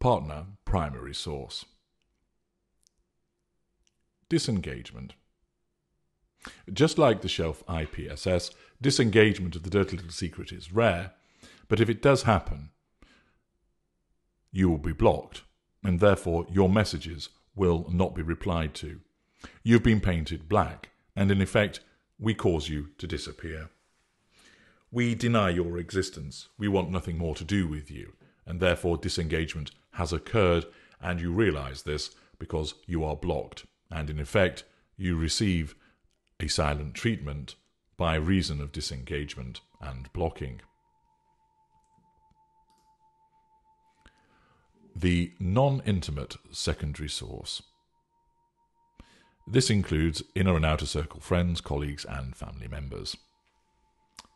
Partner primary source. Disengagement. Just like the shelf IPSS, disengagement of the dirty little secret is rare, but if it does happen, you will be blocked, and therefore your messages will not be replied to. You've been painted black, and in effect, we cause you to disappear. We deny your existence. We want nothing more to do with you, and therefore disengagement has occurred, and you realize this because you are blocked, and in effect, you receive a silent treatment by reason of disengagement and blocking. The non intimate secondary source. This includes inner and outer circle friends, colleagues, and family members.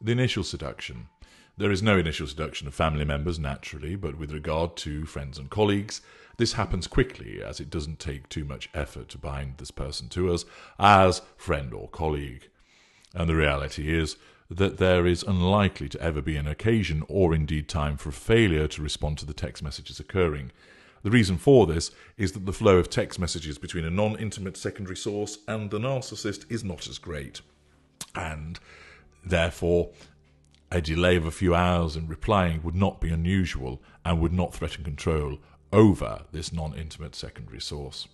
The initial seduction. There is no initial seduction of family members, naturally, but with regard to friends and colleagues, this happens quickly as it doesn't take too much effort to bind this person to us as friend or colleague. And the reality is that there is unlikely to ever be an occasion or indeed time for failure to respond to the text messages occurring. The reason for this is that the flow of text messages between a non intimate secondary source and the narcissist is not as great. And therefore, a delay of a few hours in replying would not be unusual and would not threaten control over this non intimate secondary source.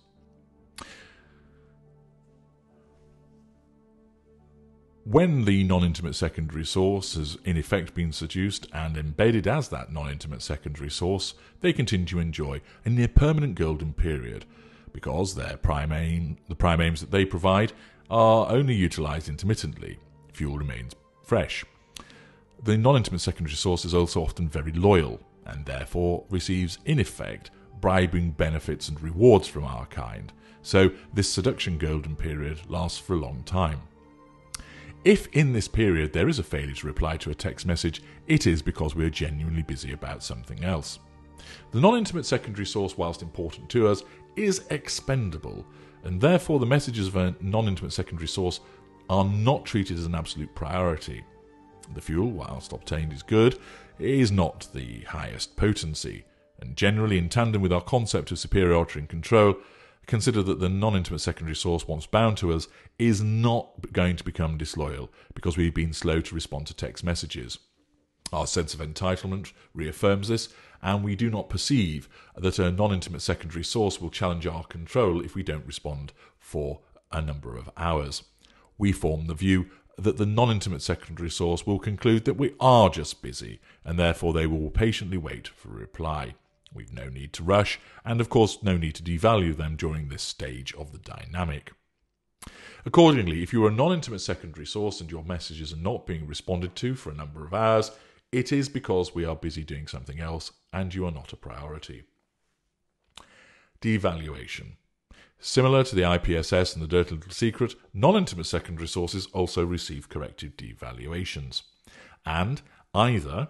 When the non intimate secondary source has in effect been seduced and embedded as that non intimate secondary source, they continue to enjoy a near permanent golden period because their prime aim, the prime aims that they provide are only utilised intermittently. Fuel remains fresh. The non intimate secondary source is also often very loyal and therefore receives, in effect, bribing benefits and rewards from our kind. So, this seduction golden period lasts for a long time. If in this period there is a failure to reply to a text message, it is because we are genuinely busy about something else. The non intimate secondary source, whilst important to us, is expendable, and therefore the messages of a non intimate secondary source are not treated as an absolute priority. The fuel, whilst obtained, is good, is not the highest potency, and generally in tandem with our concept of superiority and control, consider that the non intimate secondary source, once bound to us, is not going to become disloyal because we've been slow to respond to text messages. Our sense of entitlement reaffirms this, and we do not perceive that a non intimate secondary source will challenge our control if we don't respond for a number of hours. We form the view that the non intimate secondary source will conclude that we are just busy, and therefore they will patiently wait for a reply. We've no need to rush, and of course, no need to devalue them during this stage of the dynamic. Accordingly, if you are a non intimate secondary source and your messages are not being responded to for a number of hours, it is because we are busy doing something else and you are not a priority. Devaluation. Similar to the IPSS and the Dirty Little Secret, non intimate secondary sources also receive corrective devaluations. And either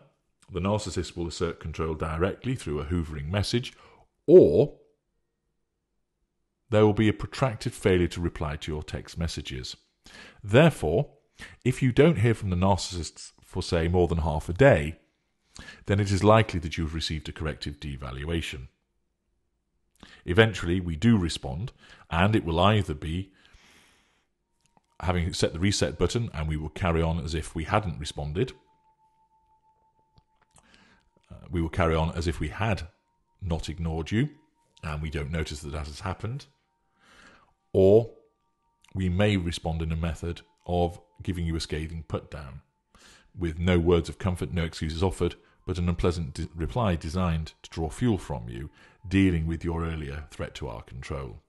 the narcissist will assert control directly through a hoovering message, or there will be a protracted failure to reply to your text messages. Therefore, if you don't hear from the narcissist for, say, more than half a day, then it is likely that you have received a corrective devaluation. Eventually, we do respond, and it will either be having set the reset button and we will carry on as if we hadn't responded. Uh, we will carry on as if we had not ignored you and we don't notice that that has happened. Or we may respond in a method of giving you a scathing put down with no words of comfort, no excuses offered, but an unpleasant de- reply designed to draw fuel from you, dealing with your earlier threat to our control.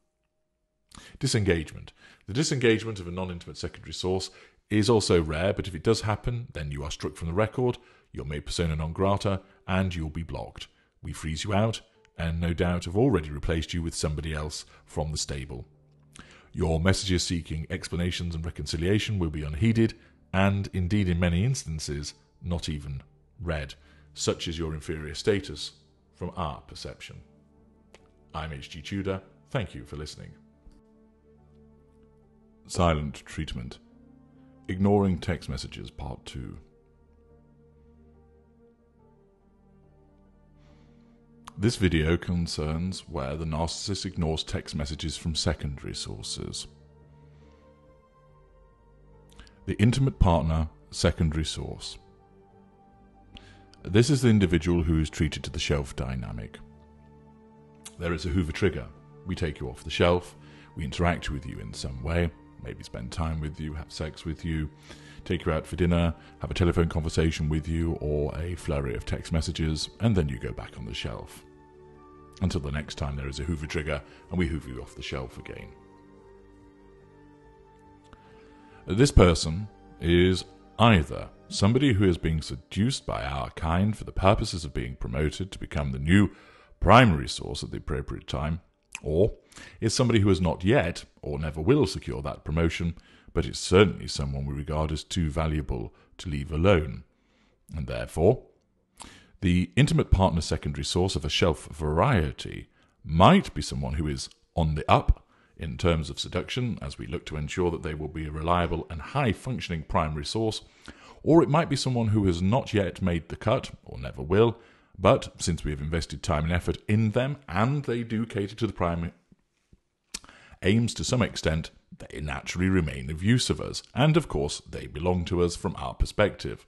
Disengagement. The disengagement of a non intimate secondary source is also rare, but if it does happen, then you are struck from the record, you're made persona non grata, and you'll be blocked. We freeze you out, and no doubt have already replaced you with somebody else from the stable. Your messages seeking explanations and reconciliation will be unheeded, and indeed, in many instances, not even read such is your inferior status from our perception. I'm H.G. Tudor. Thank you for listening. Silent Treatment Ignoring Text Messages, Part 2. This video concerns where the narcissist ignores text messages from secondary sources. The intimate partner secondary source. This is the individual who is treated to the shelf dynamic. There is a Hoover trigger. We take you off the shelf, we interact with you in some way, maybe spend time with you, have sex with you, take you out for dinner, have a telephone conversation with you, or a flurry of text messages, and then you go back on the shelf. Until the next time there is a Hoover trigger and we hoover you off the shelf again. This person is either somebody who is being seduced by our kind for the purposes of being promoted to become the new primary source at the appropriate time, or is somebody who has not yet or never will secure that promotion, but is certainly someone we regard as too valuable to leave alone. And therefore, the intimate partner secondary source of a shelf variety might be someone who is on the up in terms of seduction, as we look to ensure that they will be a reliable and high functioning primary source, or it might be someone who has not yet made the cut, or never will, but since we have invested time and effort in them, and they do cater to the primary aims to some extent, they naturally remain of use of us, and of course, they belong to us from our perspective.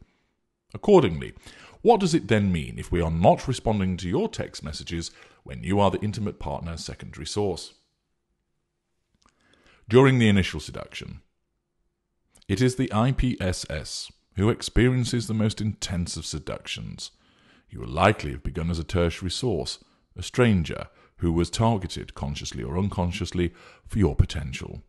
Accordingly, what does it then mean if we are not responding to your text messages when you are the intimate partner secondary source? During the initial seduction, it is the IPSS who experiences the most intense of seductions. You will likely have begun as a tertiary source, a stranger who was targeted, consciously or unconsciously, for your potential.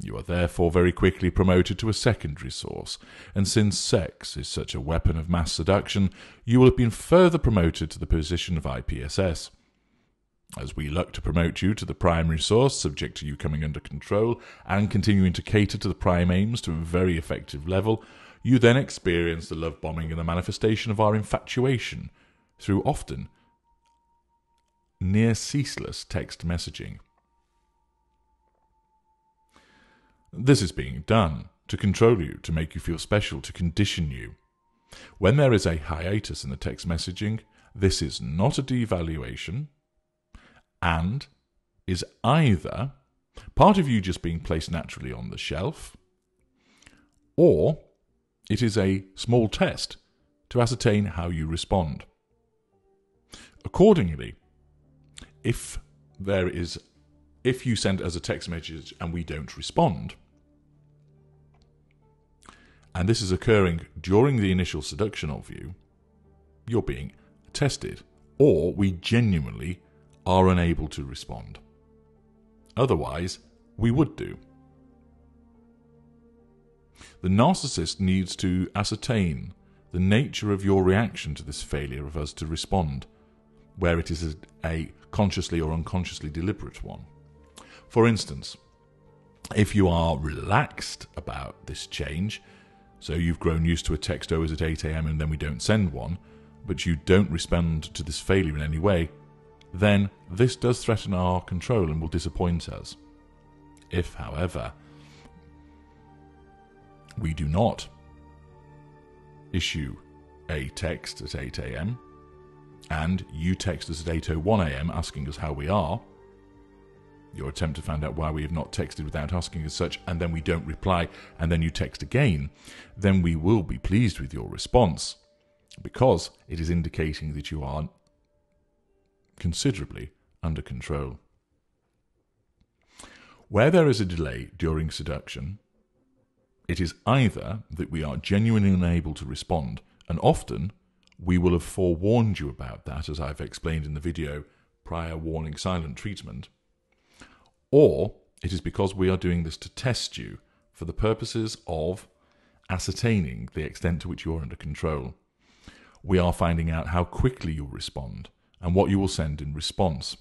You are therefore very quickly promoted to a secondary source, and since sex is such a weapon of mass seduction, you will have been further promoted to the position of IPSS. As we look to promote you to the primary source, subject to you coming under control and continuing to cater to the prime aims to a very effective level, you then experience the love bombing and the manifestation of our infatuation through often near ceaseless text messaging. This is being done to control you, to make you feel special, to condition you. When there is a hiatus in the text messaging, this is not a devaluation and is either part of you just being placed naturally on the shelf or it is a small test to ascertain how you respond. Accordingly, if there is if you send us a text message and we don't respond, and this is occurring during the initial seduction of you, you're being tested, or we genuinely are unable to respond. Otherwise, we would do. The narcissist needs to ascertain the nature of your reaction to this failure of us to respond, where it is a, a consciously or unconsciously deliberate one. For instance, if you are relaxed about this change, so you've grown used to a text always at 8 am and then we don't send one, but you don't respond to this failure in any way, then this does threaten our control and will disappoint us. If, however, we do not issue a text at 8 am, and you text us at 8.01 am asking us how we are, your attempt to find out why we have not texted without asking as such, and then we don't reply, and then you text again, then we will be pleased with your response because it is indicating that you are considerably under control. Where there is a delay during seduction, it is either that we are genuinely unable to respond, and often we will have forewarned you about that, as I've explained in the video prior warning silent treatment, or it is because we are doing this to test you for the purposes of ascertaining the extent to which you are under control. We are finding out how quickly you'll respond and what you will send in response.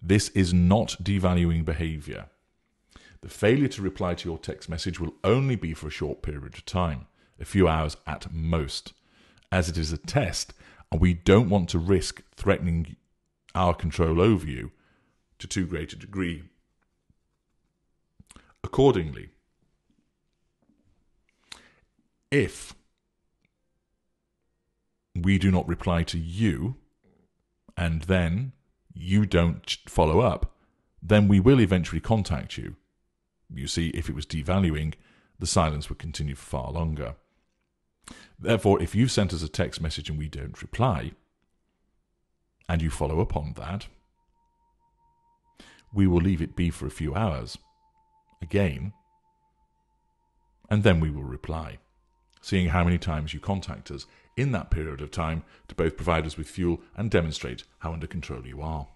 This is not devaluing behavior. The failure to reply to your text message will only be for a short period of time, a few hours at most, as it is a test and we don't want to risk threatening our control over you to too great a degree. Accordingly, if we do not reply to you and then you don't follow up, then we will eventually contact you. You see, if it was devaluing, the silence would continue for far longer. Therefore, if you've sent us a text message and we don't reply, and you follow up on that, we will leave it be for a few hours again, and then we will reply, seeing how many times you contact us in that period of time to both provide us with fuel and demonstrate how under control you are.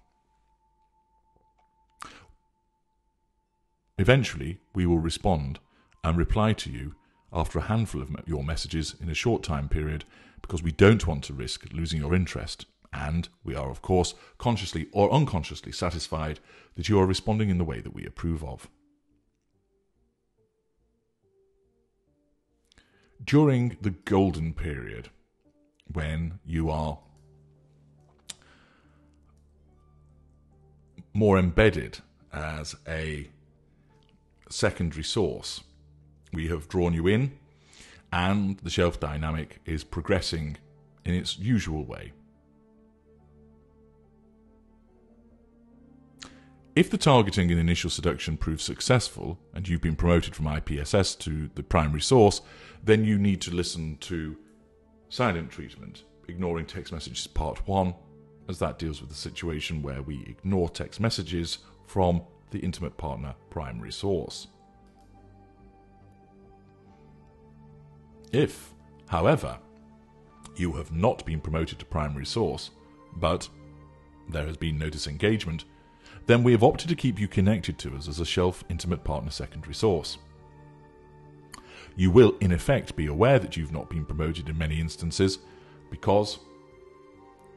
Eventually, we will respond and reply to you after a handful of your messages in a short time period because we don't want to risk losing your interest. And we are, of course, consciously or unconsciously satisfied that you are responding in the way that we approve of. During the golden period, when you are more embedded as a secondary source. We have drawn you in, and the shelf dynamic is progressing in its usual way. If the targeting and initial seduction proves successful, and you've been promoted from IPSS to the primary source, then you need to listen to silent treatment, ignoring text messages part 1, as that deals with the situation where we ignore text messages from the intimate partner primary source. If, however, you have not been promoted to primary source, but there has been no disengagement, then we have opted to keep you connected to us as a shelf intimate partner secondary source. You will, in effect, be aware that you've not been promoted in many instances because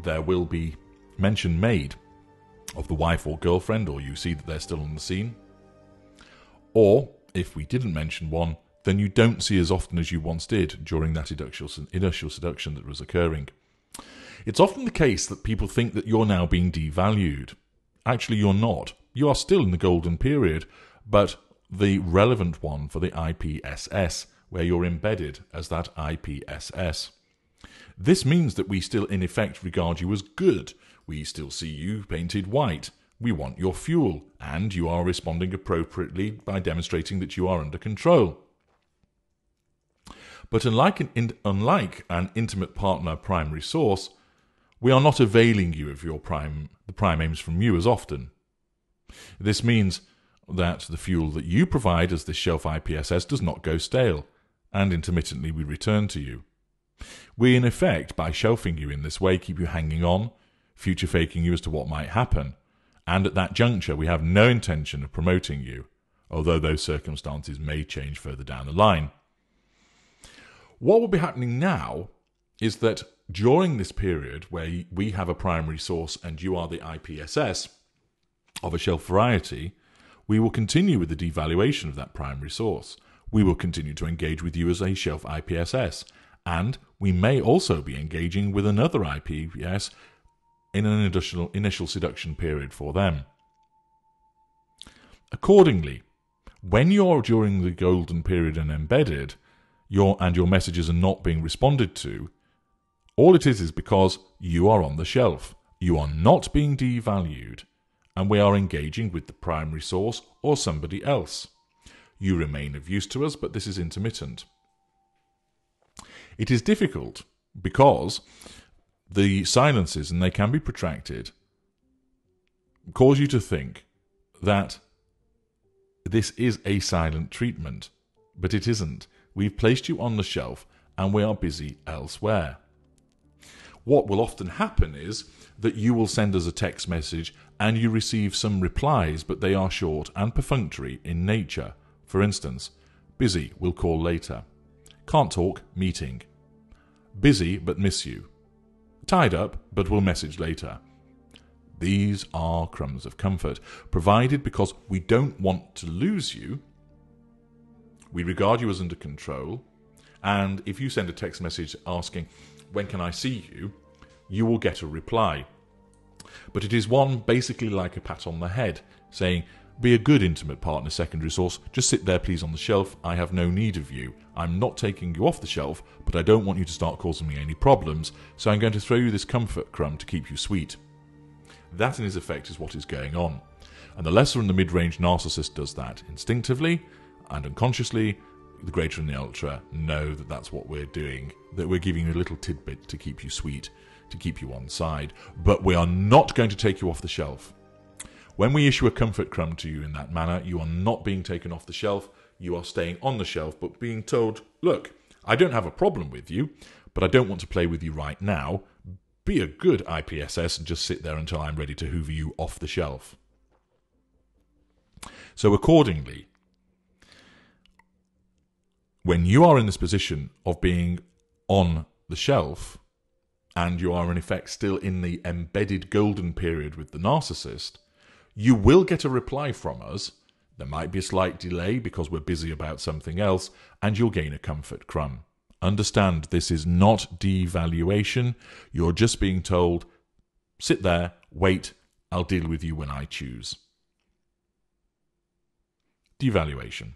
there will be mention made of the wife or girlfriend, or you see that they're still on the scene. Or, if we didn't mention one, then you don't see as often as you once did during that initial, seduction that was occurring. It's often the case that people think that you're now being devalued. Actually, you're not. You are still in the golden period, but the relevant one for the IPSS, where you're embedded as that IPSS. This means that we still, in effect, regard you as good. We still see you painted white. We want your fuel, and you are responding appropriately by demonstrating that you are under control. But unlike an, in, unlike an intimate partner primary source, we are not availing you of your prime, the prime aims from you as often. This means that the fuel that you provide as this shelf IPSS does not go stale, and intermittently we return to you. We, in effect, by shelving you in this way, keep you hanging on, future faking you as to what might happen, and at that juncture we have no intention of promoting you, although those circumstances may change further down the line. What will be happening now is that during this period where we have a primary source and you are the IPSS of a shelf variety, we will continue with the devaluation of that primary source. We will continue to engage with you as a shelf IPSS, and we may also be engaging with another IPS in an additional initial seduction period for them. Accordingly, when you're during the golden period and embedded, your and your messages are not being responded to, all it is is because you are on the shelf. You are not being devalued, and we are engaging with the primary source or somebody else. You remain of use to us, but this is intermittent. It is difficult because the silences, and they can be protracted, cause you to think that this is a silent treatment, but it isn't. We've placed you on the shelf and we are busy elsewhere. What will often happen is that you will send us a text message and you receive some replies, but they are short and perfunctory in nature. For instance, busy, will call later. Can't talk, meeting. Busy, but miss you. Tied up, but will message later. These are crumbs of comfort, provided because we don't want to lose you we regard you as under control. And if you send a text message asking, When can I see you? you will get a reply. But it is one basically like a pat on the head, saying, Be a good intimate partner secondary source. Just sit there, please, on the shelf. I have no need of you. I'm not taking you off the shelf, but I don't want you to start causing me any problems, so I'm going to throw you this comfort crumb to keep you sweet. That, in his effect, is what is going on. And the lesser and the mid range narcissist does that instinctively and unconsciously. The greater and the ultra know that that's what we're doing, that we're giving you a little tidbit to keep you sweet, to keep you on side. But we are not going to take you off the shelf. When we issue a comfort crumb to you in that manner, you are not being taken off the shelf. You are staying on the shelf, but being told, look, I don't have a problem with you, but I don't want to play with you right now. Be a good IPSS and just sit there until I'm ready to hoover you off the shelf. So, accordingly, when you are in this position of being on the shelf and you are in effect still in the embedded golden period with the narcissist, you will get a reply from us. There might be a slight delay because we're busy about something else, and you'll gain a comfort crumb. Understand this is not devaluation. You're just being told, sit there, wait, I'll deal with you when I choose. Devaluation.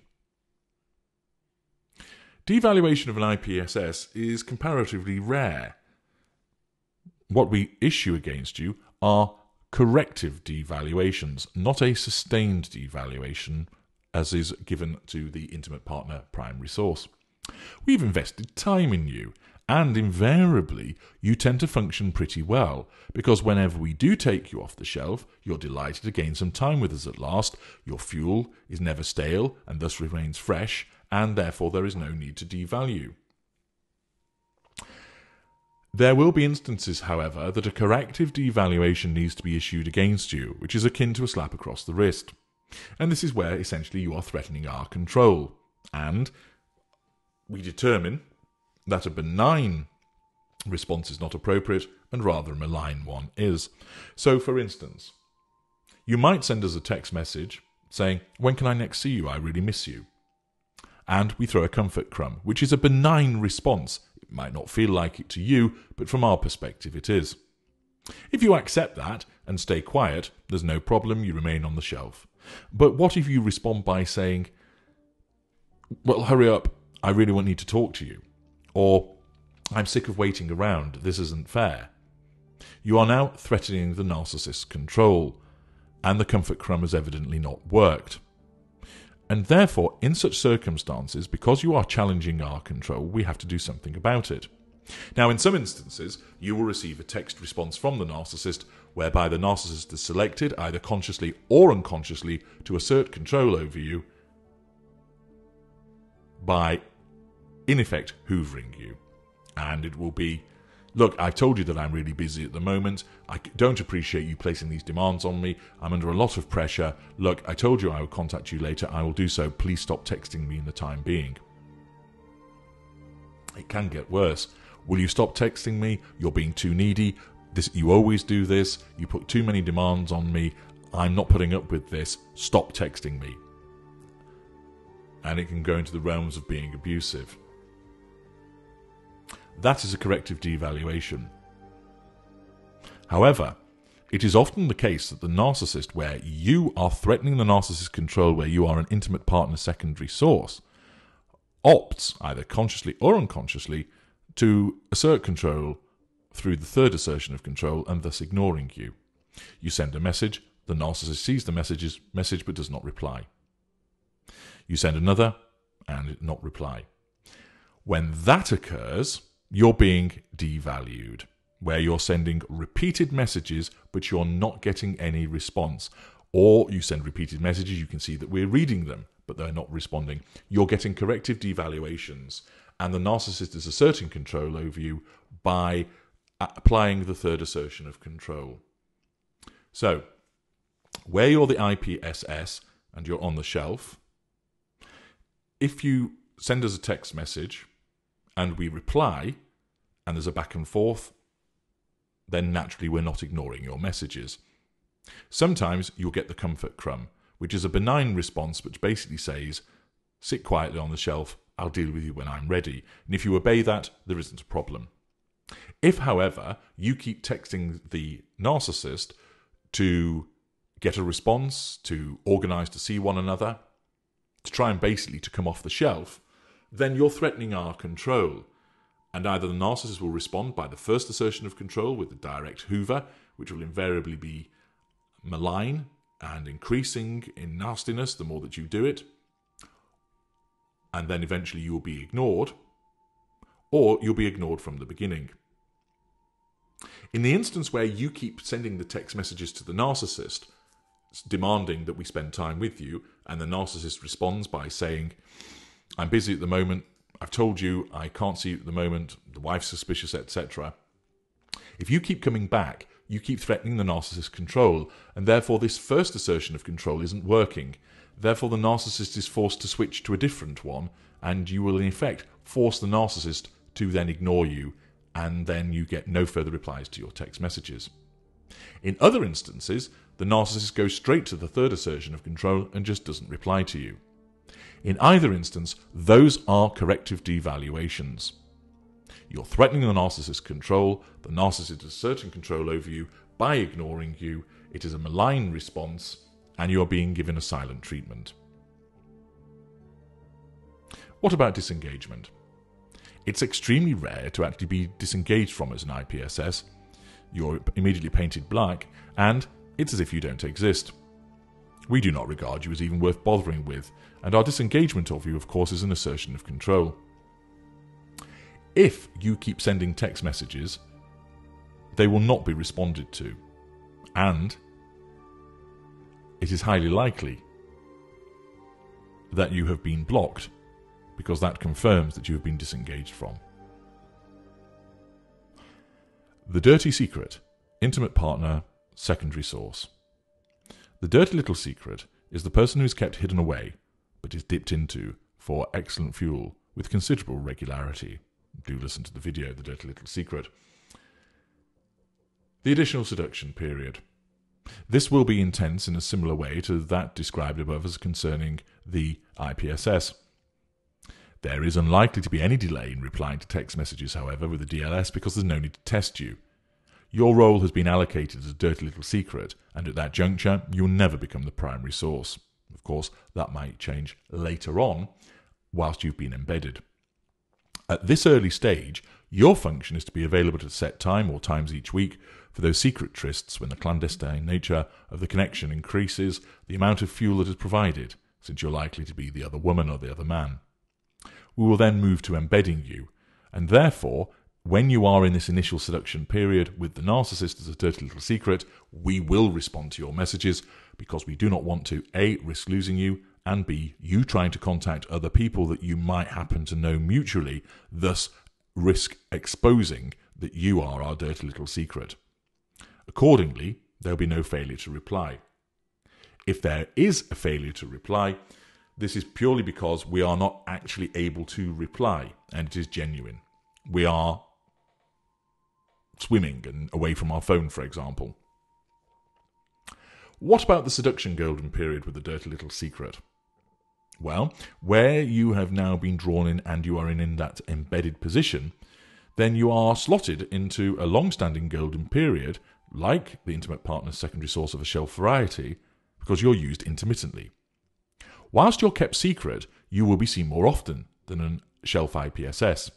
Devaluation of an IPSS is comparatively rare. What we issue against you are corrective devaluations, not a sustained devaluation as is given to the intimate partner primary source. We've invested time in you, and invariably you tend to function pretty well, because whenever we do take you off the shelf, you're delighted to gain some time with us at last, your fuel is never stale and thus remains fresh, and therefore there is no need to devalue. There will be instances, however, that a corrective devaluation needs to be issued against you, which is akin to a slap across the wrist. And this is where essentially you are threatening our control. And we determine that a benign response is not appropriate and rather a malign one is. So, for instance, you might send us a text message saying, When can I next see you? I really miss you. And we throw a comfort crumb, which is a benign response. It might not feel like it to you, but from our perspective, it is. If you accept that and stay quiet, there's no problem, you remain on the shelf. But what if you respond by saying, Well, hurry up, I really want need to talk to you. Or, I'm sick of waiting around, this isn't fair. You are now threatening the narcissist's control, and the comfort crumb has evidently not worked. And therefore, in such circumstances, because you are challenging our control, we have to do something about it. Now, in some instances, you will receive a text response from the narcissist whereby the narcissist is selected, either consciously or unconsciously, to assert control over you by in effect, hoovering you. And it will be, look, I've told you that I'm really busy at the moment. I don't appreciate you placing these demands on me. I'm under a lot of pressure. Look, I told you I would contact you later. I will do so. Please stop texting me in the time being. It can get worse. Will you stop texting me? You're being too needy. This, you always do this. You put too many demands on me. I'm not putting up with this. Stop texting me. And it can go into the realms of being abusive. That is a corrective devaluation. However, it is often the case that the narcissist, where you are threatening the narcissist's control, where you are an intimate partner secondary source, opts, either consciously or unconsciously, to assert control through the third assertion of control and thus ignoring you. You send a message, the narcissist sees the messages, message but does not reply. You send another and not reply. When that occurs, you're being devalued, where you're sending repeated messages, but you're not getting any response. Or you send repeated messages, you can see that we're reading them, but they're not responding. You're getting corrective devaluations, and the narcissist is asserting control over you by applying the third assertion of control. So, where you're the IPSS and you're on the shelf, if you send us a text message and we reply, and there's a back and forth, then naturally we're not ignoring your messages. Sometimes you'll get the comfort crumb, which is a benign response which basically says, sit quietly on the shelf, I'll deal with you when I'm ready. And if you obey that, there isn't a problem. If, however, you keep texting the narcissist to get a response, to organize to see one another, to try and basically to come off the shelf, then you're threatening our control. And either the narcissist will respond by the first assertion of control with the direct hoover, which will invariably be malign and increasing in nastiness the more that you do it, and then eventually you will be ignored, or you'll be ignored from the beginning. In the instance where you keep sending the text messages to the narcissist, demanding that we spend time with you, and the narcissist responds by saying, I'm busy at the moment, I've told you I can't see you at the moment, the wife's suspicious, etc. If you keep coming back, you keep threatening the narcissist's control, and therefore this first assertion of control isn't working. Therefore, the narcissist is forced to switch to a different one, and you will in effect force the narcissist to then ignore you, and then you get no further replies to your text messages. In other instances, the narcissist goes straight to the third assertion of control and just doesn't reply to you. In either instance, those are corrective devaluations. You're threatening the narcissist's control, the narcissist is asserting control over you by ignoring you, it is a malign response, and you are being given a silent treatment. What about disengagement? It's extremely rare to actually be disengaged from as an IPSS. You're immediately painted black, and it's as if you don't exist. We do not regard you as even worth bothering with, and our disengagement of you, of course, is an assertion of control. If you keep sending text messages, they will not be responded to, and it is highly likely that you have been blocked because that confirms that you have been disengaged from. The Dirty Secret Intimate Partner Secondary Source. The dirty little secret is the person who is kept hidden away, but is dipped into for excellent fuel with considerable regularity. Do listen to the video, The Dirty Little Secret. The additional seduction period. This will be intense in a similar way to that described above as concerning the IPSS. There is unlikely to be any delay in replying to text messages, however, with the DLS because there's no need to test you. Your role has been allocated as a dirty little secret, and at that juncture, you'll never become the primary source. Of course, that might change later on, whilst you've been embedded. At this early stage, your function is to be available at a set time or times each week for those secret trysts when the clandestine nature of the connection increases the amount of fuel that is provided, since you're likely to be the other woman or the other man. We will then move to embedding you, and therefore when you are in this initial seduction period with the narcissist as a dirty little secret, we will respond to your messages because we do not want to A, risk losing you, and B, you trying to contact other people that you might happen to know mutually, thus risk exposing that you are our dirty little secret. Accordingly, there will be no failure to reply. If there is a failure to reply, this is purely because we are not actually able to reply and it is genuine. We are swimming and away from our phone, for example. What about the seduction golden period with the dirty little secret? Well, where you have now been drawn in and you are in, in that embedded position, then you are slotted into a long standing golden period, like the intimate partner's secondary source of a shelf variety, because you're used intermittently. Whilst you're kept secret, you will be seen more often than a shelf IPSS.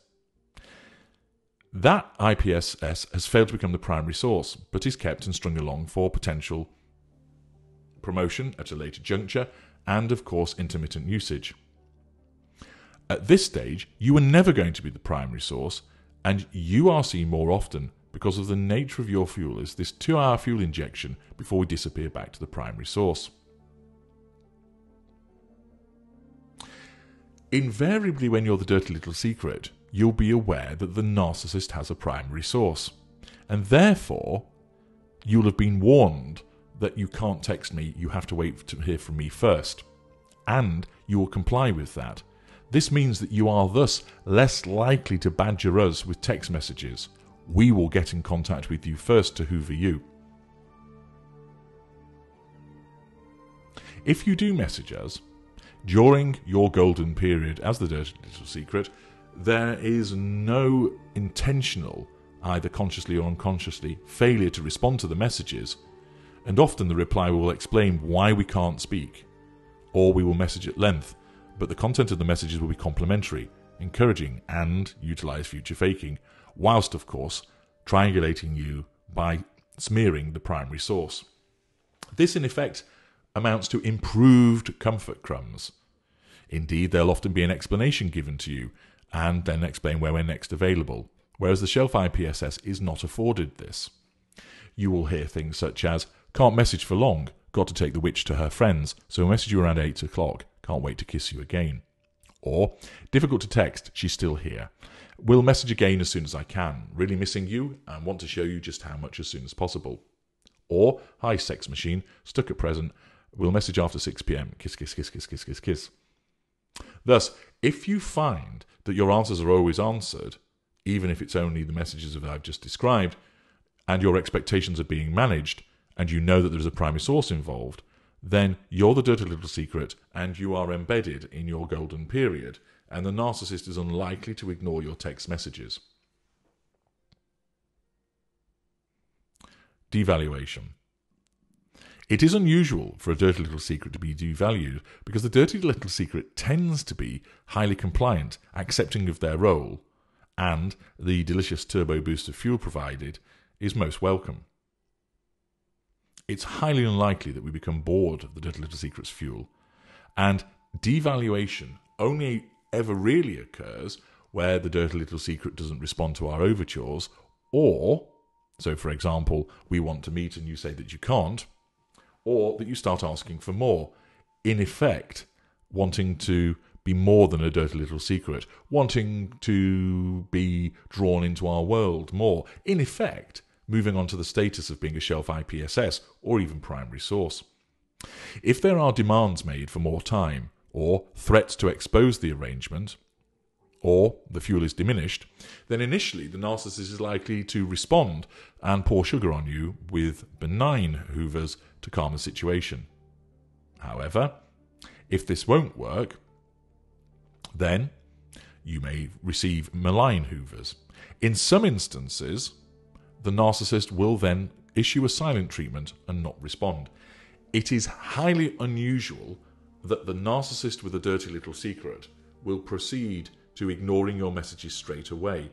That IPSS has failed to become the primary source, but is kept and strung along for potential promotion at a later juncture and, of course, intermittent usage. At this stage, you are never going to be the primary source, and you are seen more often because of the nature of your fuel is this two hour fuel injection before we disappear back to the primary source. Invariably, when you're the dirty little secret, you'll be aware that the narcissist has a primary source. And therefore, you'll have been warned that you can't text me, you have to wait to hear from me first. And you will comply with that. This means that you are thus less likely to badger us with text messages. We will get in contact with you first to hoover you. If you do message us during your golden period as the dirty little secret, there is no intentional, either consciously or unconsciously, failure to respond to the messages, and often the reply will explain why we can't speak, or we will message at length, but the content of the messages will be complementary, encouraging, and utilize future faking, whilst, of course, triangulating you by smearing the primary source. This, in effect, amounts to improved comfort crumbs. Indeed, there'll often be an explanation given to you, and then explain where we're next available, whereas the Shelf IPSS is not afforded this. You will hear things such as, can't message for long, got to take the witch to her friends, so message you around 8 o'clock, can't wait to kiss you again. Or, difficult to text, she's still here. Will message again as soon as I can, really missing you and want to show you just how much as soon as possible. Or, hi sex machine, stuck at present, will message after 6pm, kiss, kiss, kiss, kiss, kiss, kiss, kiss. Thus, if you find that your answers are always answered, even if it's only the messages that I've just described, and your expectations are being managed, and you know that there's a primary source involved, then you're the dirty little secret and you are embedded in your golden period, and the narcissist is unlikely to ignore your text messages. Devaluation. It is unusual for a dirty little secret to be devalued because the dirty little secret tends to be highly compliant, accepting of their role, and the delicious turbo boost of fuel provided is most welcome. It's highly unlikely that we become bored of the dirty little secret's fuel, and devaluation only ever really occurs where the dirty little secret doesn't respond to our overtures, or, so for example, we want to meet and you say that you can't, or that you start asking for more. In effect, wanting to be more than a dirty little secret, wanting to be drawn into our world more. In effect, moving on to the status of being a shelf IPSS or even primary source. If there are demands made for more time, or threats to expose the arrangement, or the fuel is diminished, then initially the narcissist is likely to respond and pour sugar on you with benign hoovers to calm the situation. However, if this won't work, then you may receive malign hoovers. In some instances, the narcissist will then issue a silent treatment and not respond. It is highly unusual that the narcissist with a dirty little secret will proceed to ignoring your messages straight away.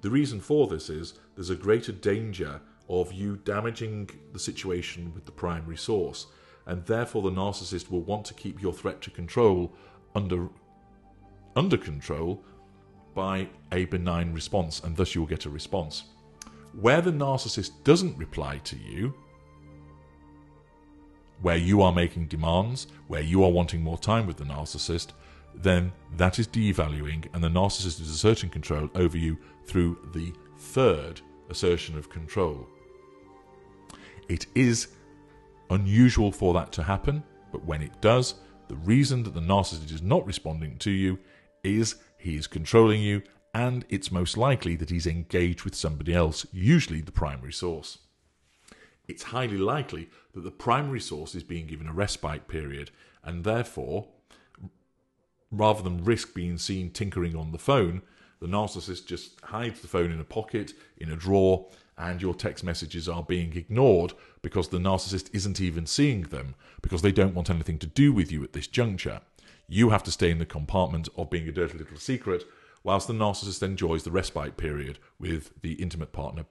The reason for this is there's a greater danger of you damaging the situation with the primary source, and therefore the narcissist will want to keep your threat to control under under control by a benign response, and thus you'll get a response. Where the narcissist doesn't reply to you, where you are making demands, where you are wanting more time with the narcissist, then that is devaluing, and the narcissist is asserting control over you through the third assertion of control. It is unusual for that to happen, but when it does, the reason that the narcissist is not responding to you is he is controlling you, and it's most likely that he's engaged with somebody else, usually the primary source. It's highly likely that the primary source is being given a respite period, and therefore, rather than risk being seen tinkering on the phone, the narcissist just hides the phone in a pocket, in a drawer, and your text messages are being ignored because the narcissist isn't even seeing them because they don't want anything to do with you at this juncture. You have to stay in the compartment of being a dirty little secret whilst the narcissist enjoys the respite period with the intimate partner